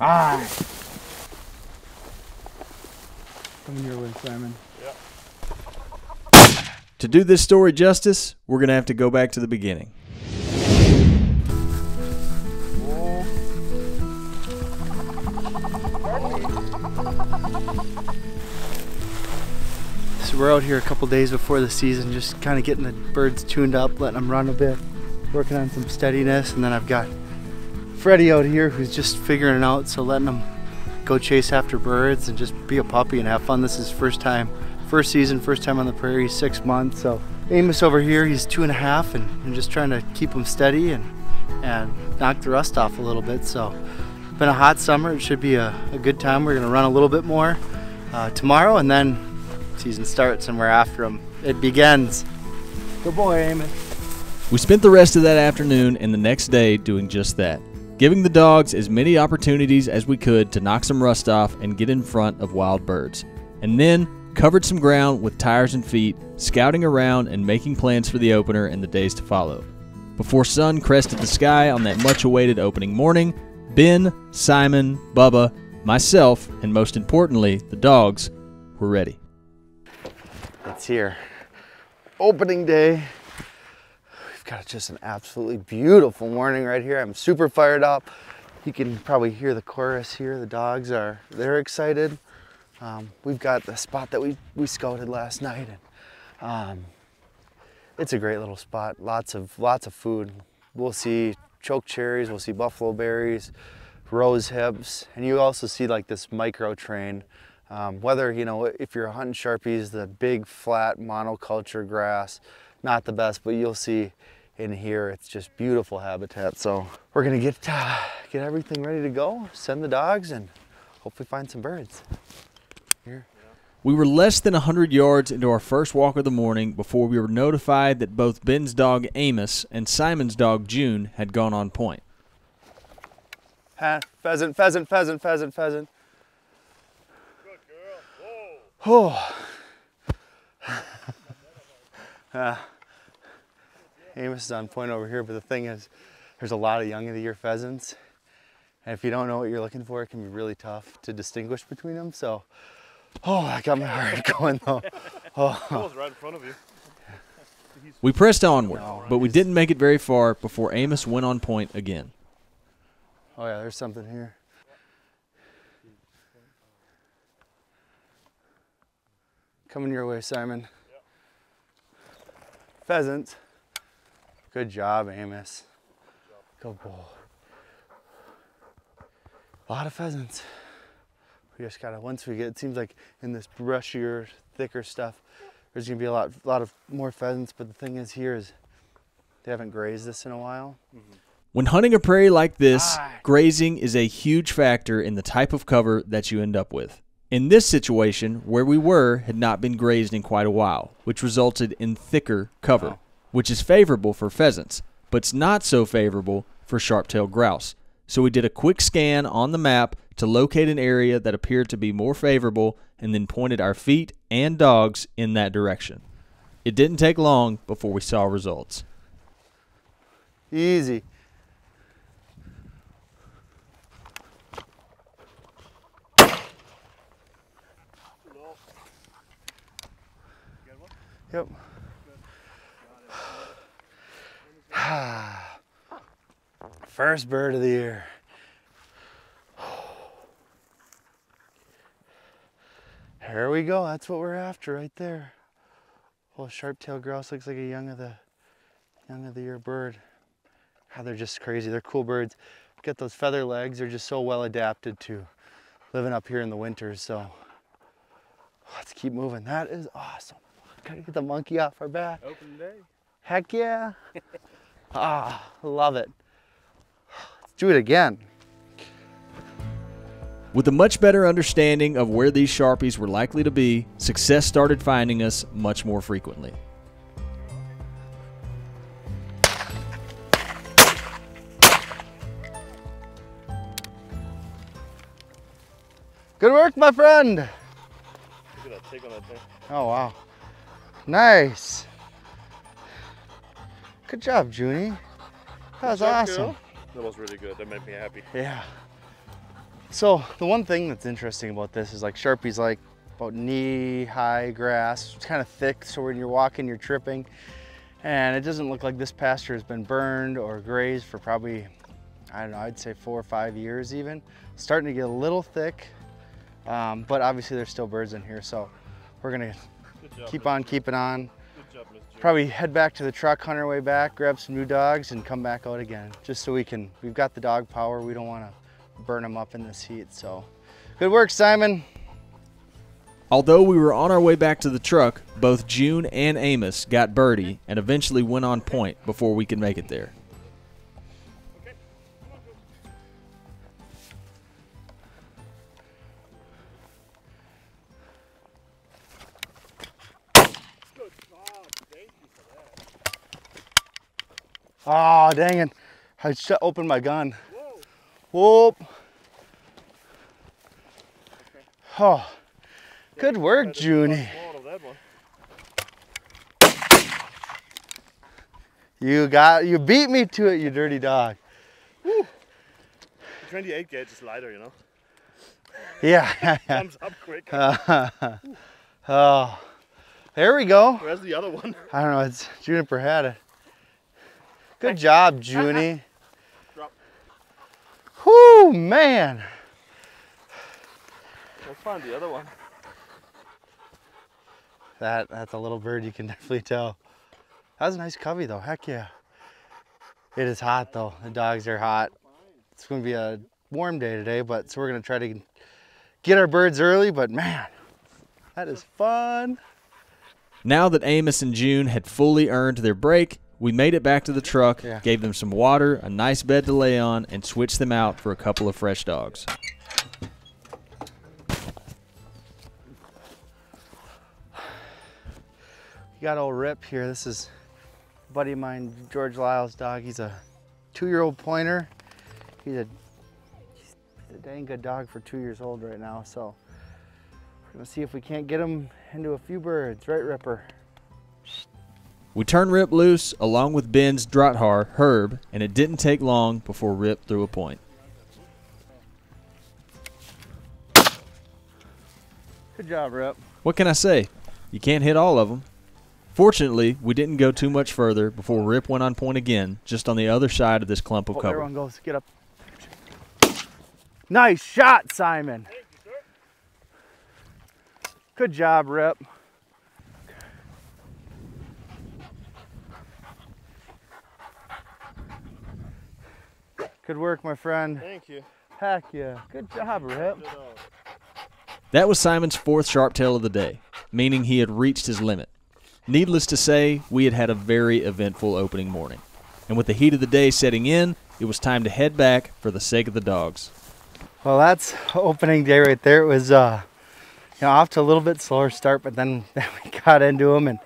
Aye. Coming your way, Simon. To do this story justice, we're going to have to go back to the beginning. So we're out here a couple days before the season, just kind of getting the birds tuned up, letting them run a bit, working on some steadiness, and then I've got Freddie out here who's just figuring it out, so letting him go chase after birds and just be a puppy and have fun. This is first time, first season, first time on the prairie, six months. So Amos over here, he's two and a half, and just trying to keep him steady and and knock the rust off a little bit. So been a hot summer. It should be a, a good time. We're gonna run a little bit more uh, tomorrow, and then season starts and we're after him. It begins. Good boy, Amos. We spent the rest of that afternoon and the next day doing just that, giving the dogs as many opportunities as we could to knock some rust off and get in front of wild birds. And then covered some ground with tires and feet, scouting around and making plans for the opener and the days to follow. Before sun crested the sky on that much awaited opening morning, Ben, Simon, Bubba, myself, and most importantly, the dogs were ready. It's here. Opening day. Got just an absolutely beautiful morning right here. I'm super fired up. You can probably hear the chorus here. The dogs are, they're excited. Um, we've got the spot that we, we scouted last night and um, it's a great little spot. Lots of, lots of food. We'll see choke cherries, we'll see buffalo berries, rose hips, and you also see like this microterrain um, whether, you know, if you're hunting Sharpies, the big flat monoculture grass, not the best, but you'll see in here, it's just beautiful habitat. So we're gonna get, uh, get everything ready to go, send the dogs and hopefully find some birds. Here. We were less than 100 yards into our first walk of the morning before we were notified that both Ben's dog Amos and Simon's dog June had gone on point. Ha, pheasant, pheasant, pheasant, pheasant, pheasant. Good girl. Oh. uh, Amos is on point over here, but the thing is, there's a lot of young of the year pheasants. And if you don't know what you're looking for, it can be really tough to distinguish between them. So, oh, I got my heart going though. Oh. right in front of you. We pressed onward, No, but we didn't make it very far before Amos went on point again. Oh yeah, there's something here. Coming your way, Simon. Pheasants. Good job, Amos. Good boy. A lot of pheasants. We just gotta, once we get, it seems like in this brushier, thicker stuff, there's gonna be a lot, lot of more pheasants, but the thing is here is they haven't grazed this in a while. When hunting a prairie like this, Aye. grazing is a huge factor in the type of cover that you end up with. In this situation, where we were had not been grazed in quite a while, which resulted in thicker cover, Wow. Which is favorable for pheasants, but it's not so favorable for sharp-tailed grouse. So we did a quick scan on the map to locate an area that appeared to be more favorable and then pointed our feet and dogs in that direction. It didn't take long before we saw results. Easy. Yep. First bird of the year. There we go. That's what we're after right there. Well, sharp-tailed grouse looks like a young of the young of the year bird. How they're just crazy. They're cool birds. Get those feather legs. They're just so well adapted to living up here in the winters. So let's keep moving. That is awesome. Gotta get the monkey off our back. Open day. Heck yeah. ah, love it. Let's do it again. With a much better understanding of where these Sharpies were likely to be, success started finding us much more frequently. Good work, my friend. Look at that take on that thing. Oh, wow. Nice. Good job, Junie. That was job, awesome. girl. That was really good. That made me happy. Yeah. So the one thing that's interesting about this is like Sharpie's like about knee high grass. It's kind of thick, so when you're walking, you're tripping. And it doesn't look like this pasture has been burned or grazed for probably, I don't know, I'd say four or five years even. Starting to get a little thick, um, but obviously there's still birds in here, so we're gonna job. keep on keeping on. Good job, Probably head back to the truck, hunt our way back, grab some new dogs, and come back out again, just so we can. We've got the dog power. We don't want to burn them up in this heat. So, good work, Simon. Although we were on our way back to the truck, both June and Amos got birdie and eventually went on point before we could make it there. Oh, dang it! I shut open my gun. Whoop. Oh, good work, Junie. One of that one. You got, you beat me to it, you dirty dog. The 28 gauge is lighter, you know. Yeah. Comes up quick. Oh, there we go. Where's the other one? I don't know, it's Juniper had it. Good job, Junie. Drop. Whoo, man. Let's find the other one. That that's a little bird you can definitely tell. That was a nice covey though. Heck yeah. It is hot though. The dogs are hot. It's gonna be a warm day today, but so we're gonna try to get our birds early, but man, that is fun. Now that Amos and June had fully earned their break, we made it back to the truck, Yeah. gave them some water, a nice bed to lay on, and switched them out for a couple of fresh dogs. You got old Rip here. This is a buddy of mine, George Lyle's dog. He's a two-year-old pointer. He's a, he's a dang good dog for two years old right now. So we're gonna see if we can't get him into a few birds, right, Ripper? We turned Rip loose along with Ben's Drahthaar, Herb, and it didn't take long before Rip threw a point. Good job, Rip. What can I say? You can't hit all of them. Fortunately, we didn't go too much further before Rip went on point again, just on the other side of this clump of Oh, cover. everyone goes, get up. Nice shot, Simon. You, Good job, Rip. Good work, my friend. Thank you. Heck yeah. Good job, Rip. That was Simon's fourth sharp tail of the day, meaning he had reached his limit. Needless to say, we had had a very eventful opening morning. And with the heat of the day setting in, it was time to head back for the sake of the dogs. Well, that's opening day right there. It was, uh, you know, off to a little bit slower start, but then, then we got into them, and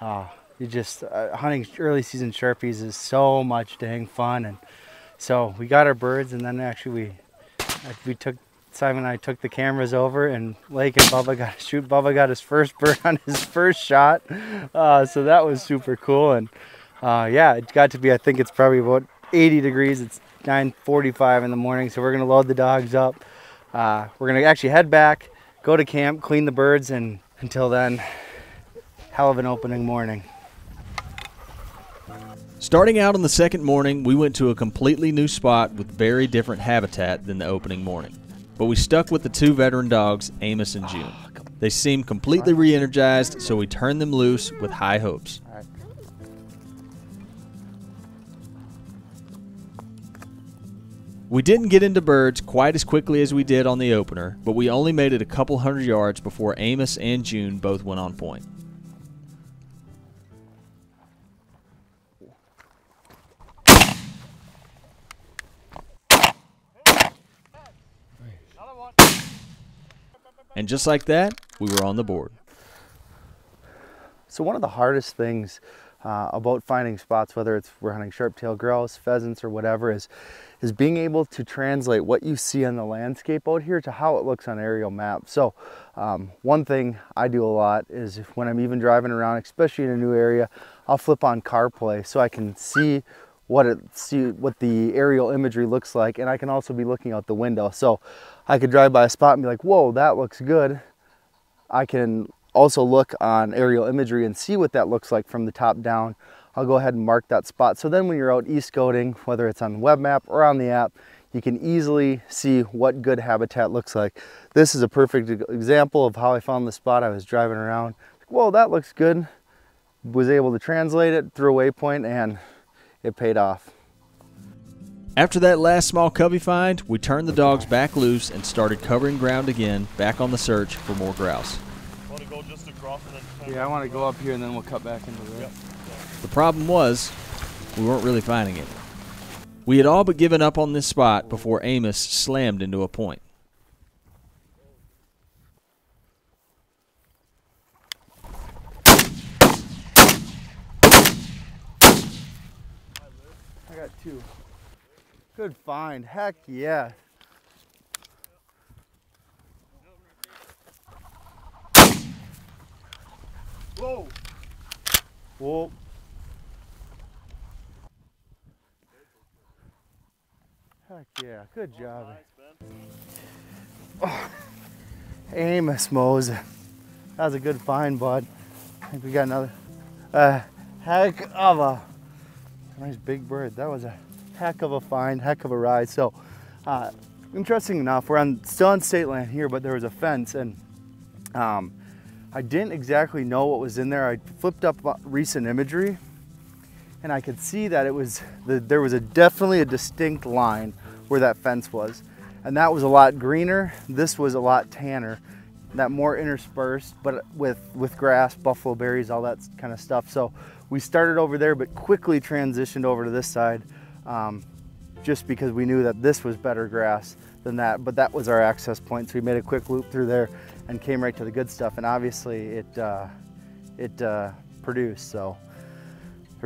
uh, you just uh, hunting early season sharpies is so much dang fun, and so we got our birds, and then actually we we took Simon and I took the cameras over, and Lake and Bubba got to shoot. Bubba got his first bird on his first shot, uh, so that was super cool, and uh, yeah, it got to be. I think it's probably about 80 degrees. It's 9:45 in the morning, so we're gonna load the dogs up. Uh, we're gonna actually head back, go to camp, clean the birds, and until then, hell of an opening morning. Starting out on the second morning, we went to a completely new spot with very different habitat than the opening morning. But we stuck with the two veteran dogs, Amos and June. They seemed completely re energized, so we turned them loose with high hopes. We didn't get into birds quite as quickly as we did on the opener, but we only made it a couple hundred yards before Amos and June both went on point. And just like that, we were on the board. So one of the hardest things uh, about finding spots, whether it's we're hunting sharp-tailed grouse, pheasants, or whatever, is is being able to translate what you see on the landscape out here to how it looks on aerial maps. So um, one thing I do a lot is when I'm even driving around, especially in a new area, I'll flip on CarPlay so I can see what it see what the aerial imagery looks like and I can also be looking out the window. So I could drive by a spot and be like, whoa, that looks good. I can also look on aerial imagery and see what that looks like from the top down. I'll go ahead and mark that spot. So then when you're out e-scouting, whether it's on the web map or on the app, you can easily see what good habitat looks like. This is a perfect example of how I found the spot. I was driving around, whoa, that looks good. Was able to translate it, through a waypoint, and it paid off. After that last small covey find, we turned the dogs back loose and started covering ground again, back on the search for more grouse. Want to go just across and then Yeah, I want to go up here and then we'll cut back into Yep. The problem was, we weren't really finding it. We had all but given up on this spot before Amos slammed into a point. I got two. Good find. Heck yeah. Whoa. Whoa. Heck yeah. Good job. Oh, Amos Mose. That was a good find, bud. I think we got another. Uh, heck of a Nice big bird. That was a heck of a find, heck of a ride. So, uh, interesting enough, we're on still on state land here, but there was a fence, and um, I didn't exactly know what was in there. I flipped up recent imagery, and I could see that it was the, there was a definitely a distinct line where that fence was, and that was a lot greener. This was a lot tanner, that more interspersed, but with with grass, buffalo berries, all that kind of stuff. So we started over there, but quickly transitioned over to this side, um, just because we knew that this was better grass than that. But that was our access point, so we made a quick loop through there and came right to the good stuff. And obviously, it uh, it uh, produced. So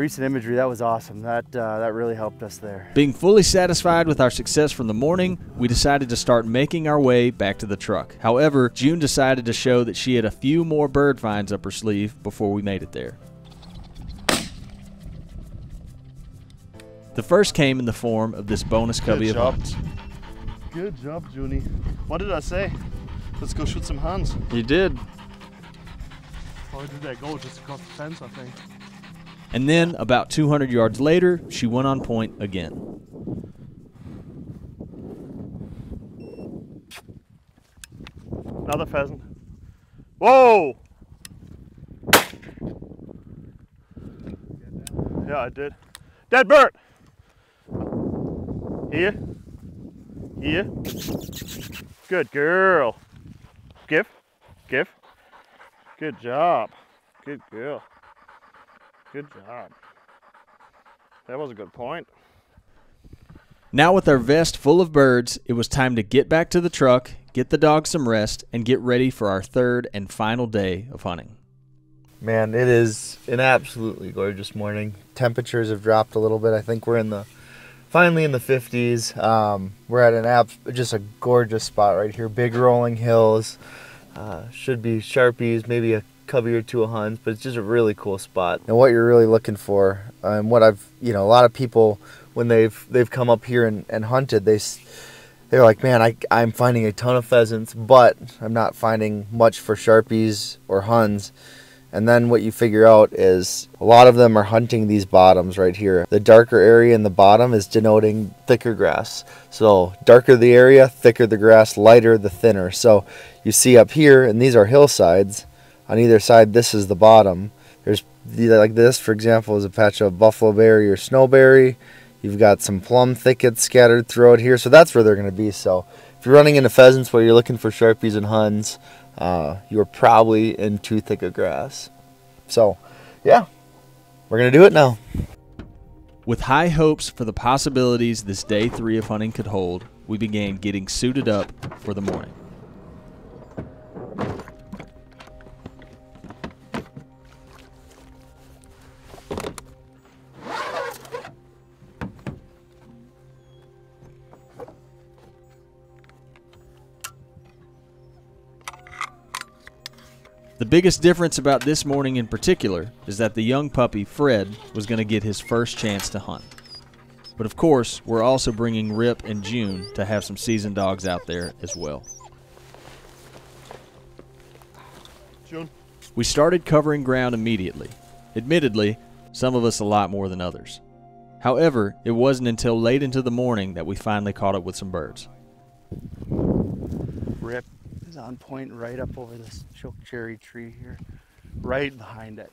recent imagery that was awesome. That uh, that really helped us there. Being fully satisfied with our success from the morning, we decided to start making our way back to the truck. However, June decided to show that she had a few more bird finds up her sleeve before we made it there. The first came in the form of this bonus covey Good of job. huns. Good job, Junie. What did I say? Let's go shoot some hands. You did. Or did I go just across the fence, I think? And then, about 200 yards later, she went on point again. Another pheasant. Whoa! Yeah, I did. Dead bird! Here. Here. Good girl. Give. Give. Good job. Good girl. Good job. That was a good point. Now, with our vest full of birds, it was time to get back to the truck, get the dogs some rest, and get ready for our third and final day of hunting. Man, it is an absolutely gorgeous morning. Temperatures have dropped a little bit. I think we're in the finally in the 50s. Um, we're at an app, just a gorgeous spot right here. Big rolling hills. Uh, should be sharpies, maybe a covey or two of huns, but it's just a really cool spot. And what you're really looking for, and what I've, you know, a lot of people when they've they've come up here and, and hunted, they they're like, man, I, I'm finding a ton of pheasants, but I'm not finding much for sharpies or huns. And then what you figure out is a lot of them are hunting these bottoms right here. The darker area in the bottom is denoting thicker grass. So darker the area, thicker the grass, lighter the thinner. So you see up here, and these are hillsides. On either side, this is the bottom. There's like this, for example, is a patch of buffalo berry or snowberry. You've got some plum thickets scattered throughout here, so that's where they're going to be. So if you're running into pheasants where you're looking for sharpies and huns, uh, you're probably in too thick of grass. So, yeah, we're going to do it now. With high hopes for the possibilities this day three of hunting could hold, we began getting suited up for the morning. Biggest difference about this morning in particular is that the young puppy, Fred, was going to get his first chance to hunt. But of course, we're also bringing Rip and June to have some seasoned dogs out there as well. June. We started covering ground immediately. Admittedly, some of us a lot more than others. However, it wasn't until late into the morning that we finally caught up with some birds. Rip on point right up over this choke cherry tree here, right behind it.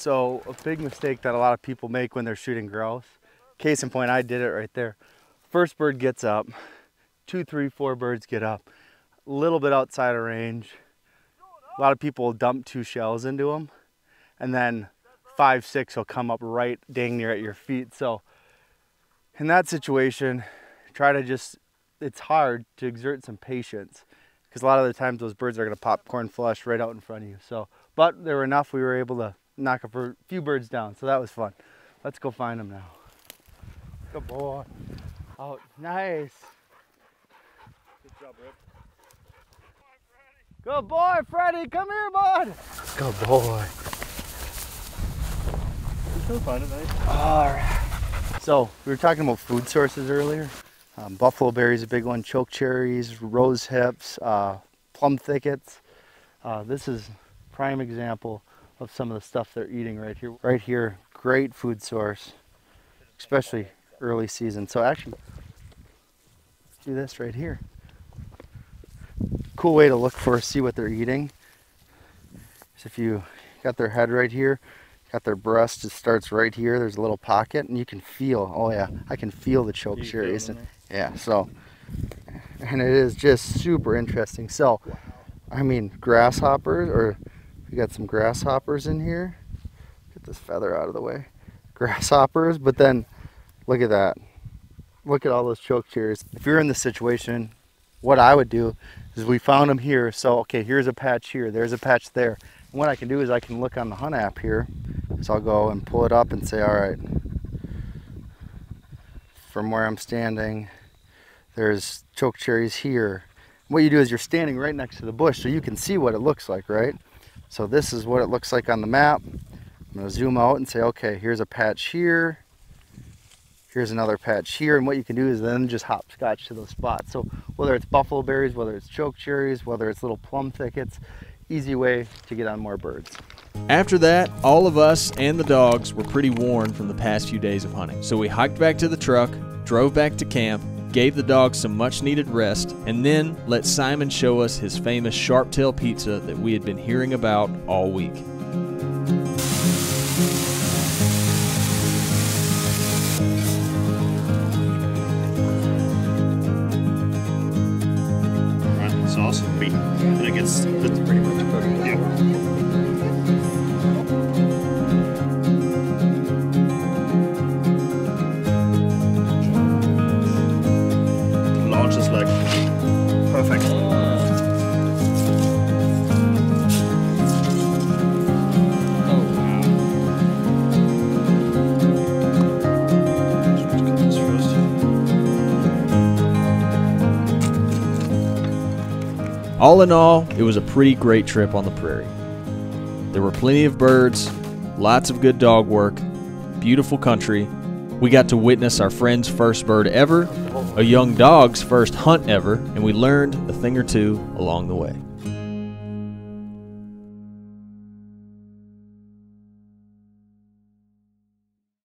So a big mistake that a lot of people make when they're shooting grouse. Case in point, I did it right there. First bird gets up, two, three, four birds get up, a little bit outside of range. A lot of people will dump two shells into them, and then five, six will come up right dang near at your feet. So in that situation, try to just, it's hard to exert some patience because a lot of the times those birds are going to popcorn flush right out in front of you. So, but there were enough we were able to knock a few birds down. So that was fun. Let's go find them now. Good boy. Oh, nice. Good job, Rip. Good boy, Freddie. Come here, bud. Good boy. You still find it nice. All right. So we were talking about food sources earlier. Um, buffalo berries, a big one. Choke cherries, rose hips, uh, plum thickets. Uh, this is prime example of some of the stuff they're eating right here. Right here, great food source, especially early season. So actually, do this right here. Cool way to look for, see what they're eating. Is if you got their head right here, got their breast, it starts right here. There's a little pocket, and you can feel. Oh yeah, I can feel the choke cherries. And, yeah, so and it is just super interesting. So, I mean, grasshoppers or we got some grasshoppers in here. Get this feather out of the way. Grasshoppers, but then look at that. Look at all those choke cherries. If you're in this situation, what I would do is we found them here. So, okay, here's a patch here. There's a patch there. And what I can do is I can look on the hunt app here. So I'll go and pull it up and say, all right, from where I'm standing, there's choke cherries here. What you do is you're standing right next to the bush so you can see what it looks like, right? So this is what it looks like on the map. I'm going to zoom out and say, okay, here's a patch here. Here's another patch here. And what you can do is then just hopscotch to those spots. So whether it's buffalo berries, whether it's choke cherries, whether it's little plum thickets, easy way to get on more birds. After that, all of us and the dogs were pretty worn from the past few days of hunting. So we hiked back to the truck, drove back to camp, gave the dogs some much needed rest, and then let Simon show us his famous sharp tail pizza that we had been hearing about all week. All in all, it was a pretty great trip on the prairie. There were plenty of birds, lots of good dog work, beautiful country. We got to witness our friend's first bird ever, a young dog's first hunt ever, and we learned a thing or two along the way.